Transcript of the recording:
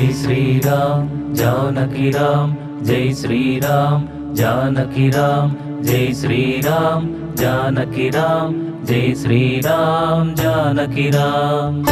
Jai Shri Ram Janaki Ram, Jai Shri Ram Janaki Ram, Jai Shri Ram Janaki Ram, Jai Shri Ram Janaki Ram.